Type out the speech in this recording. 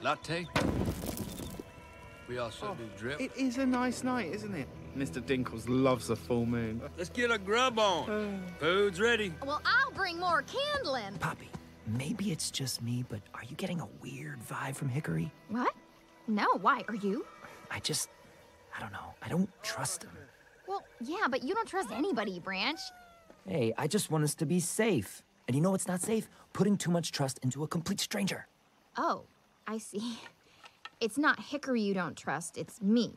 Latte? We also oh, do drip. It is a nice night, isn't it? Mr. Dinkles loves a full moon. Let's get a grub on. Oh. Food's ready. Well, I'll bring more kindling. Poppy, maybe it's just me, but are you getting a weird vibe from Hickory? What? No, why? Are you? I just, I don't know. I don't trust him. Well, yeah, but you don't trust anybody, Branch. Hey, I just want us to be safe. And you know what's not safe? Putting too much trust into a complete stranger. Oh, I see. It's not Hickory you don't trust, it's me.